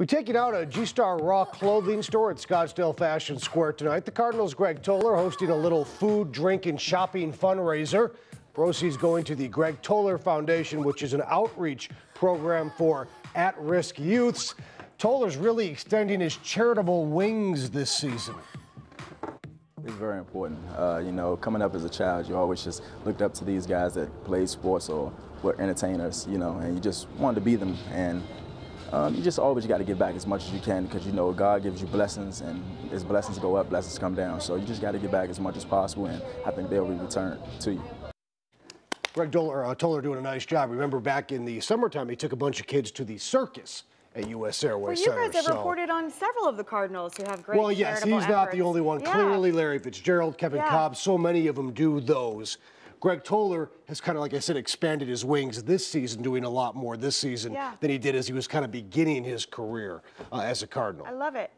We take you out at G-Star Raw Clothing Store at Scottsdale Fashion Square tonight. The Cardinals' Greg Toler hosting a little food, drink, and shopping fundraiser. Proceeds going to the Greg Toler Foundation, which is an outreach program for at-risk youths. Toler's really extending his charitable wings this season. It's very important. Uh, you know, coming up as a child, you always just looked up to these guys that played sports or were entertainers, you know, and you just wanted to be them. And um, you just always got to give back as much as you can because you know God gives you blessings, and as blessings go up, blessings come down. So you just got to give back as much as possible, and I think they'll be returned to you. Greg Toler, uh, Toler doing a nice job. Remember back in the summertime, he took a bunch of kids to the circus at U.S. Airways well, you Center. guys have so. reported on several of the Cardinals who have great Well, yes, he's not the only one. Yeah. Clearly, Larry Fitzgerald, Kevin Yeah. Kolb, so many of them do those. Greg Toler has kind of, like I said, expanded his wings this season, doing a lot more this season Yeah. than he did as he was kind of beginning his career uh, as a Cardinal. I love it.